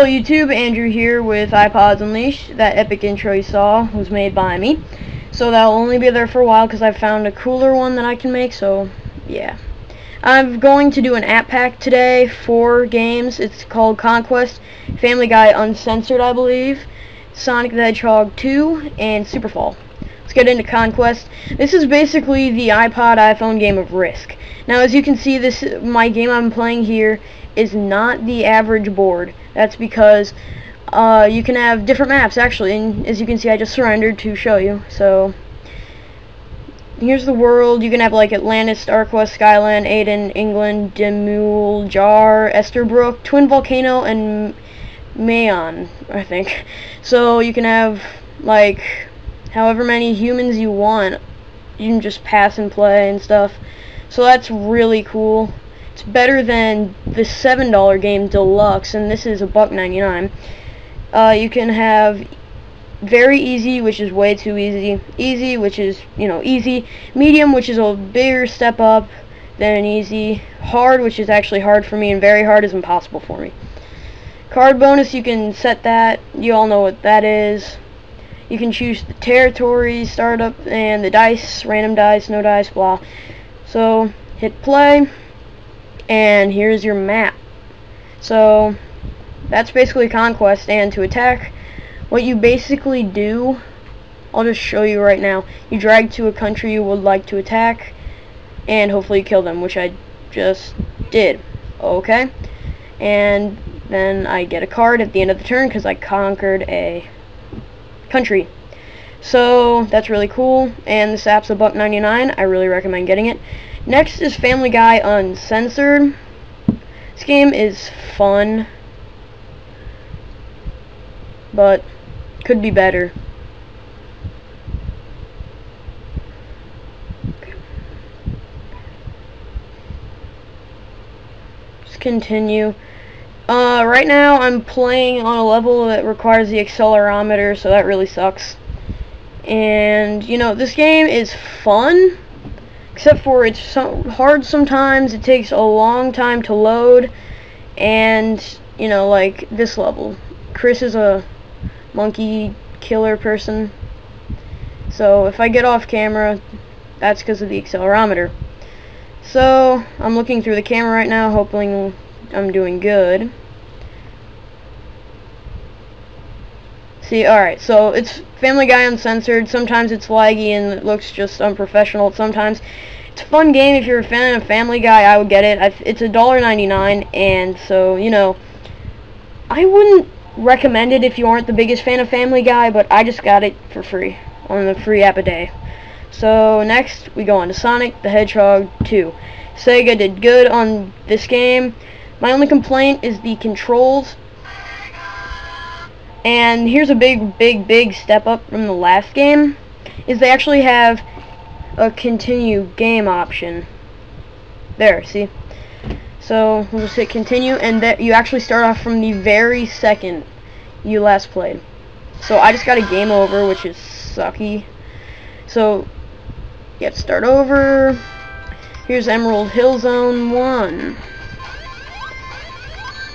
Hello YouTube, Andrew here with iPods Unleashed. That epic intro you saw was made by me. So that'll only be there for a while because I found a cooler one that I can make, so yeah. I'm going to do an app pack today for games. It's called Conquest, Family Guy Uncensored I believe, Sonic the Hedgehog 2, and Superfall. Let's get into Conquest. This is basically the iPod iPhone game of Risk. Now as you can see, this my game I'm playing here is not the average board. That's because uh, you can have different maps actually, and as you can see I just surrendered to show you. So here's the world. You can have like Atlantis, Starquest, Skyland, Aden, England, Demule, Jar, Esterbrook, Twin Volcano, and Mayon, I think. So you can have like however many humans you want. You can just pass and play and stuff. So that's really cool. It's better than the $7 game Deluxe, and this is a buck 99. Uh, you can have very easy, which is way too easy. Easy, which is, you know, easy. Medium, which is a bigger step up than an easy. Hard, which is actually hard for me, and very hard is impossible for me. Card bonus, you can set that. You all know what that is. You can choose the territory, startup, and the dice, random dice, no dice, blah. So, hit play and here's your map. So that's basically conquest and to attack. What you basically do I'll just show you right now. You drag to a country you would like to attack and hopefully kill them which I just did. Okay? And then I get a card at the end of the turn because I conquered a country. So that's really cool. And this app's a buck 99 I really recommend getting it Next is Family Guy Uncensored. This game is fun, but could be better. Just continue. Uh, right now I'm playing on a level that requires the accelerometer, so that really sucks. And, you know, this game is fun, except for it's so hard sometimes it takes a long time to load and you know like this level. Chris is a monkey killer person. So if I get off camera that's because of the accelerometer. So I'm looking through the camera right now hoping I'm doing good See, alright, so it's Family Guy Uncensored. Sometimes it's laggy and it looks just unprofessional. Sometimes it's a fun game. If you're a fan of Family Guy, I would get it. I, it's $1.99, and so, you know, I wouldn't recommend it if you aren't the biggest fan of Family Guy, but I just got it for free on the free app a day. So next, we go on to Sonic the Hedgehog 2. Sega did good on this game. My only complaint is the controls and here's a big, big, big step up from the last game, is they actually have a continue game option. There, see? So, we'll just hit continue, and that you actually start off from the very second you last played. So, I just got a game over, which is sucky. So, you have to start over. Here's Emerald Hill Zone 1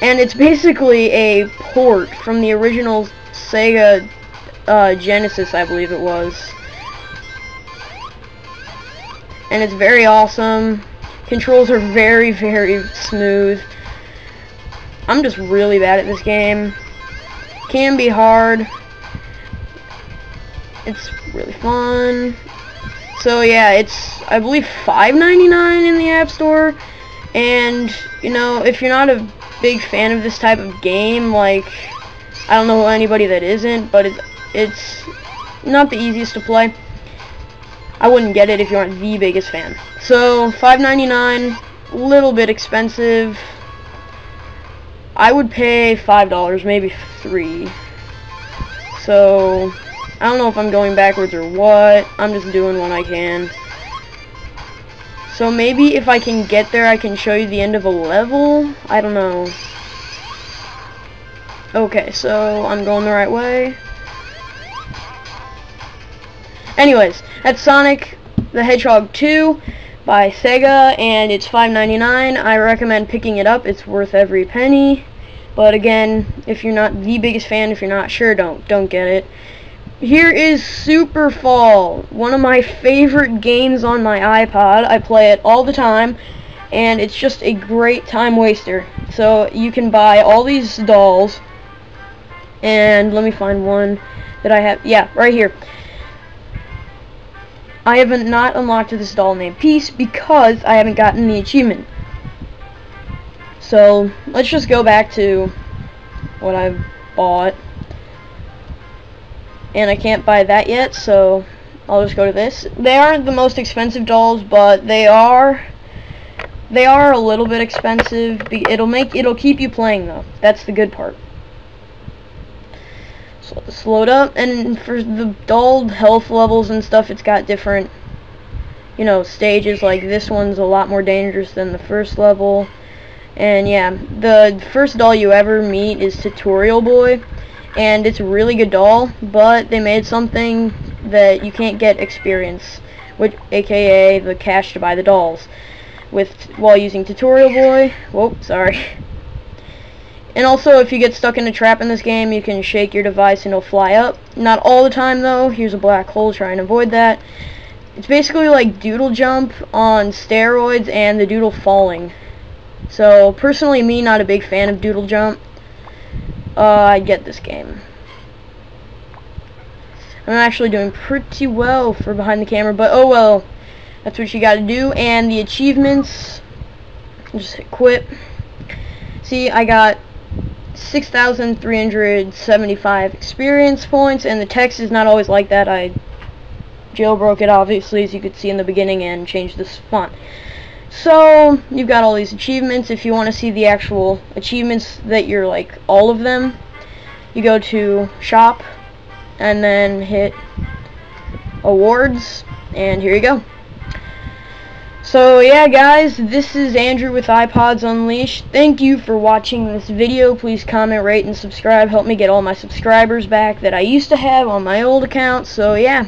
and it's basically a port from the original Sega uh, Genesis, I believe it was. And it's very awesome. Controls are very, very smooth. I'm just really bad at this game. Can be hard. It's really fun. So yeah, it's I believe $5.99 in the App Store. And you know, if you're not a big fan of this type of game. Like, I don't know anybody that isn't, but it's, it's not the easiest to play. I wouldn't get it if you aren't the biggest fan. So, $5.99, a little bit expensive. I would pay $5, maybe 3 So, I don't know if I'm going backwards or what. I'm just doing what I can. So maybe if I can get there, I can show you the end of a level? I don't know. Okay, so I'm going the right way. Anyways, that's Sonic the Hedgehog 2 by Sega, and it's $5.99. I recommend picking it up. It's worth every penny. But again, if you're not the biggest fan, if you're not sure, don't don't get it. Here is Superfall, one of my favorite games on my iPod. I play it all the time, and it's just a great time waster. So you can buy all these dolls, and let me find one that I have. Yeah, right here. I haven't not unlocked this doll named Peace because I haven't gotten the achievement. So, let's just go back to what I've bought. And I can't buy that yet, so I'll just go to this. They aren't the most expensive dolls, but they are they are a little bit expensive. It'll make it'll keep you playing though. That's the good part. So let's load up, and for the doll health levels and stuff, it's got different, you know, stages. Like this one's a lot more dangerous than the first level. And yeah, the first doll you ever meet is Tutorial Boy, and it's a really good doll, but they made something that you can't get experience, which aka the cash to buy the dolls, with while using Tutorial Boy. Whoa, sorry. And also, if you get stuck in a trap in this game, you can shake your device and it'll fly up. Not all the time, though. Here's a black hole, try and avoid that. It's basically like Doodle Jump on steroids and the Doodle falling. So, personally, me, not a big fan of Doodle Jump. Uh, I get this game. I'm actually doing pretty well for behind the camera, but oh well. That's what you gotta do. And the achievements, just hit quit. See, I got 6,375 experience points, and the text is not always like that. I jailbroke it, obviously, as you could see in the beginning, and changed this font. So, you've got all these achievements. If you want to see the actual achievements that you're, like, all of them, you go to Shop, and then hit Awards, and here you go. So yeah guys, this is Andrew with iPods Unleashed. Thank you for watching this video. Please comment, rate, and subscribe. Help me get all my subscribers back that I used to have on my old account. So yeah.